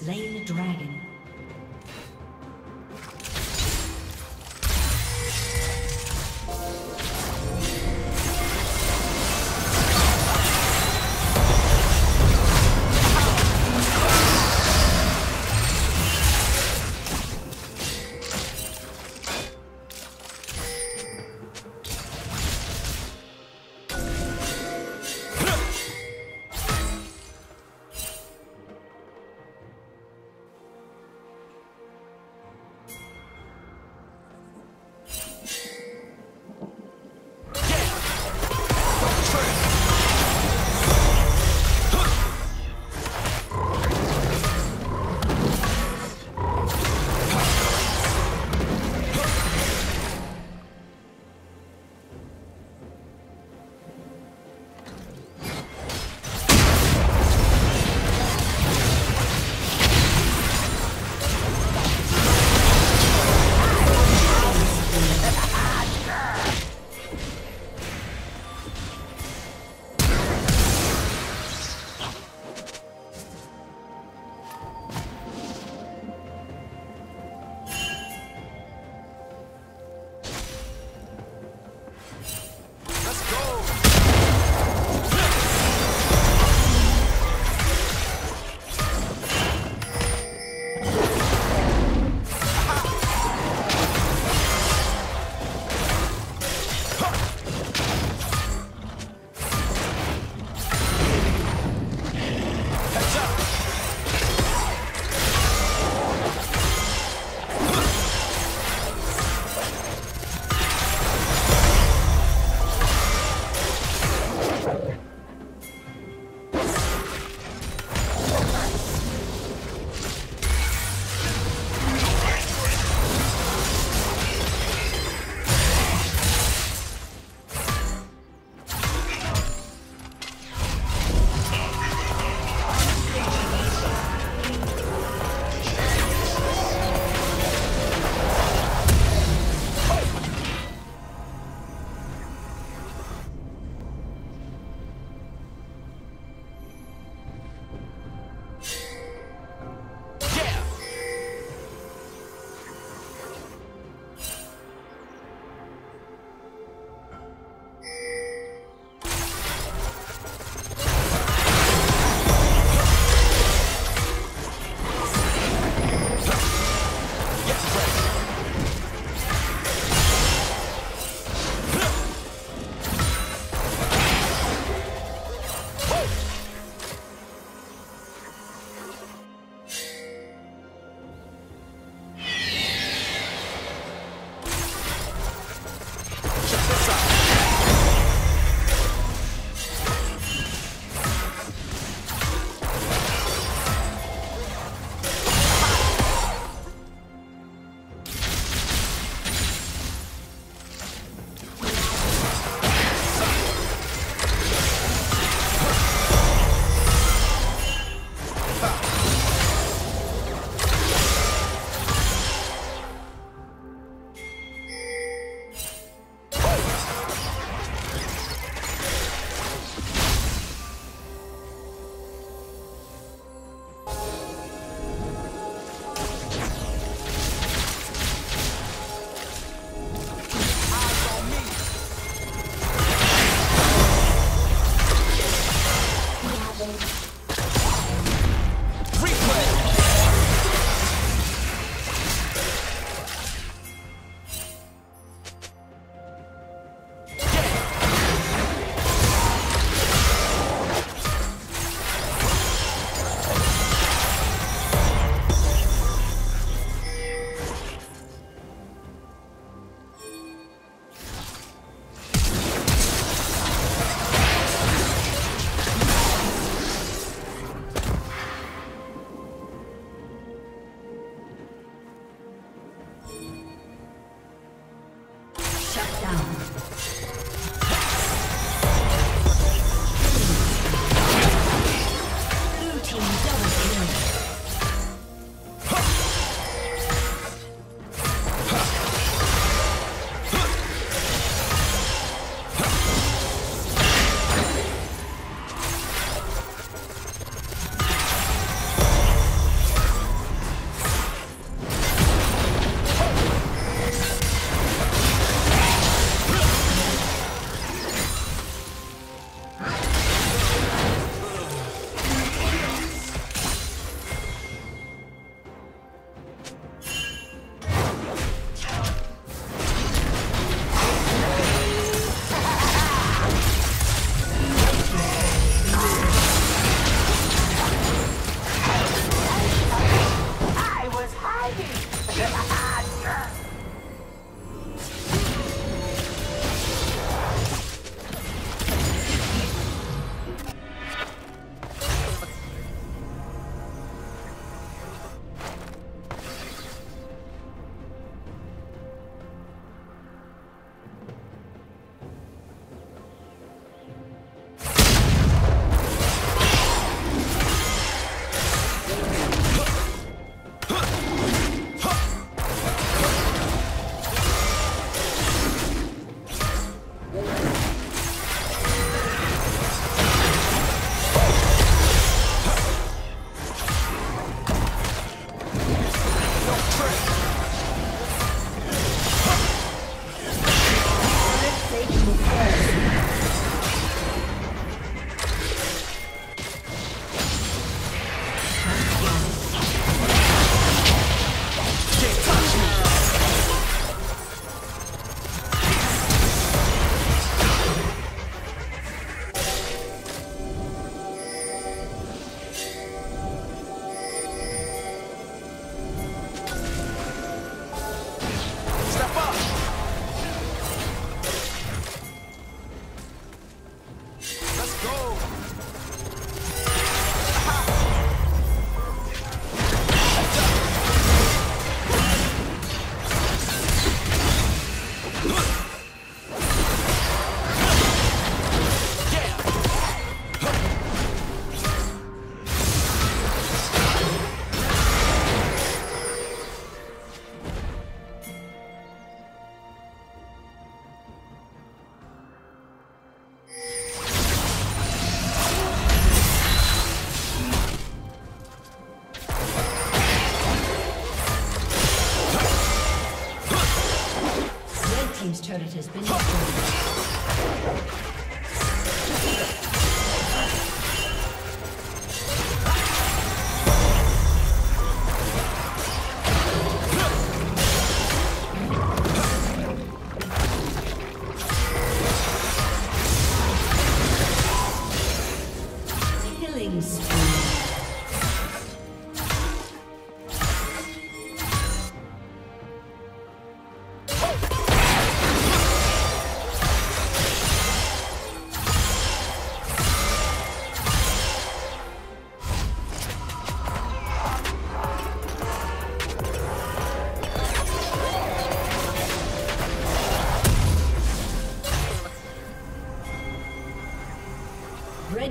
slain the dragon.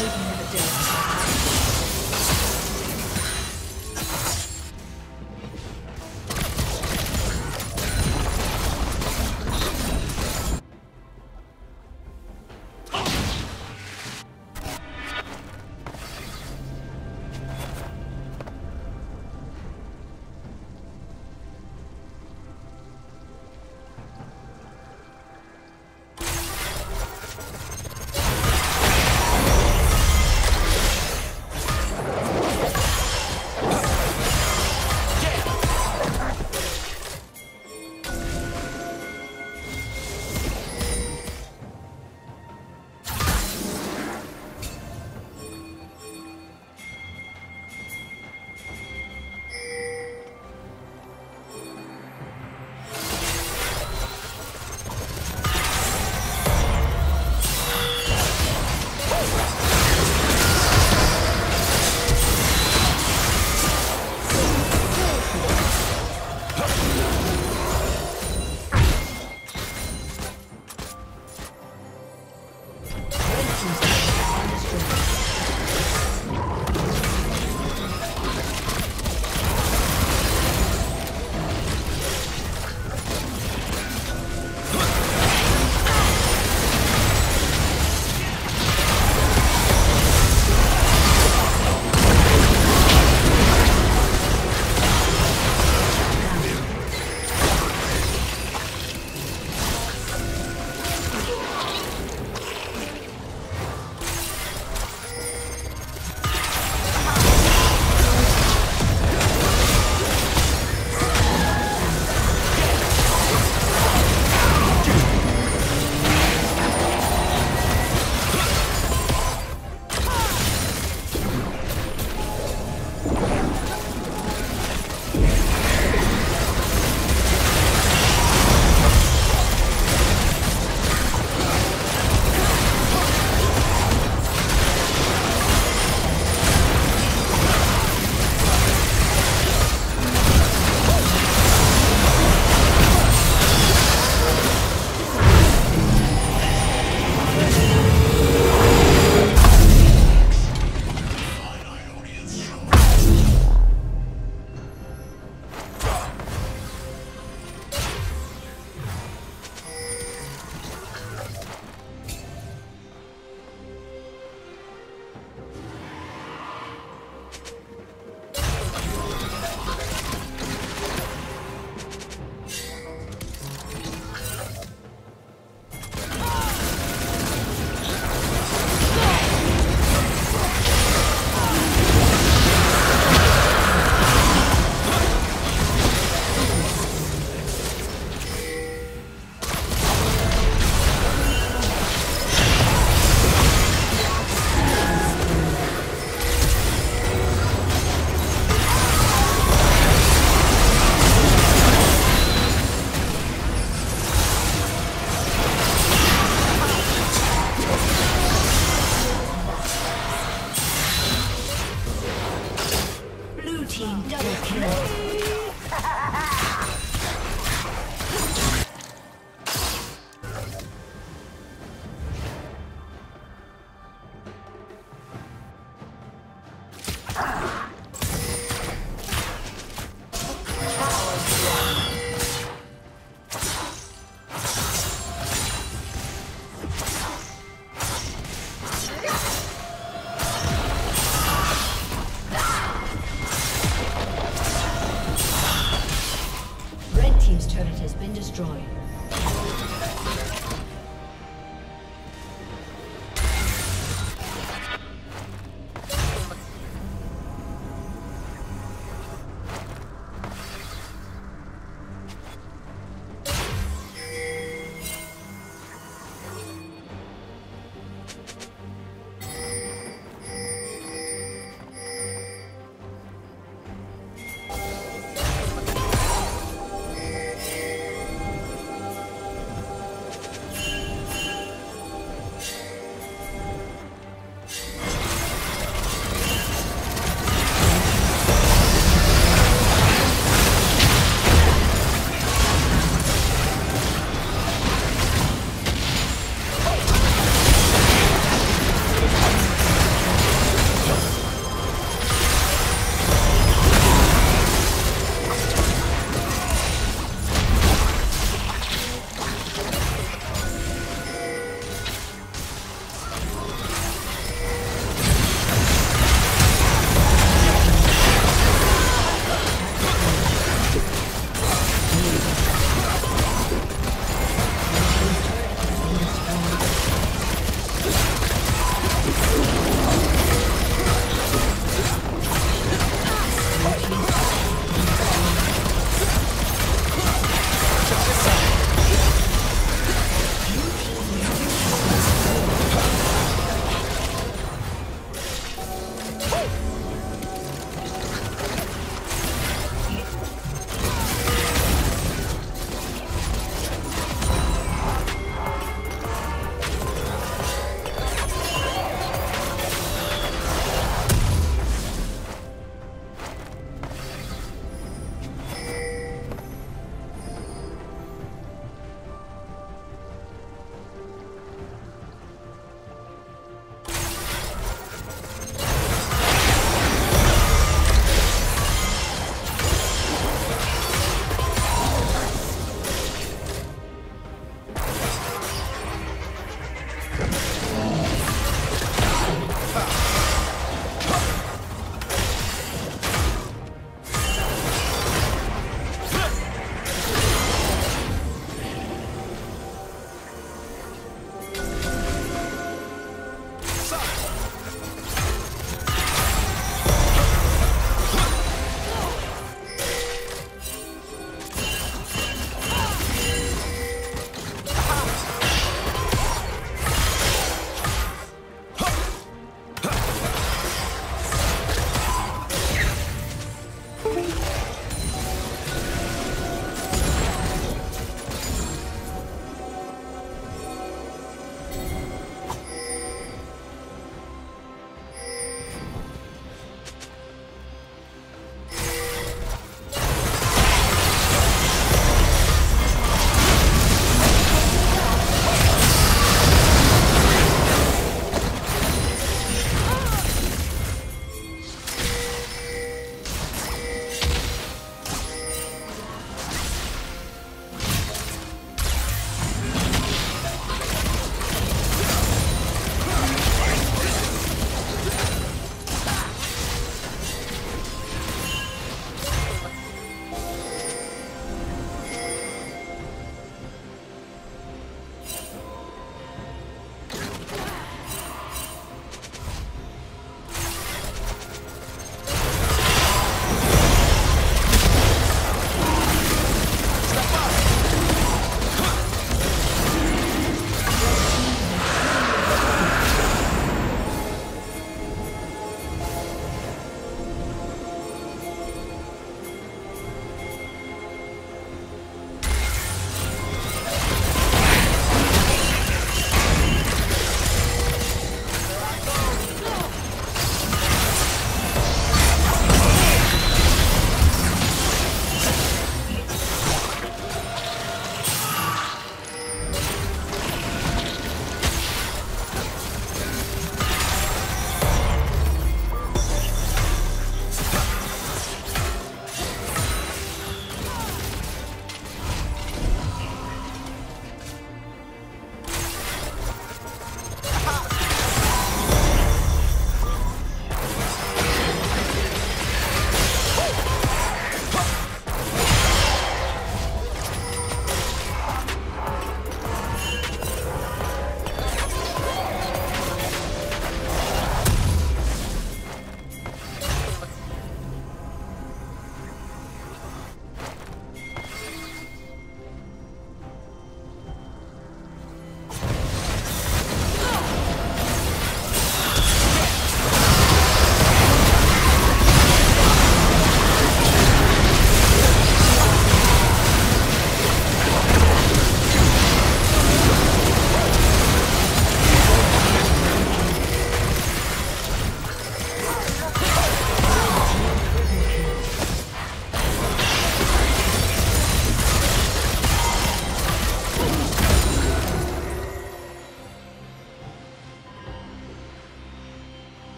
Yes.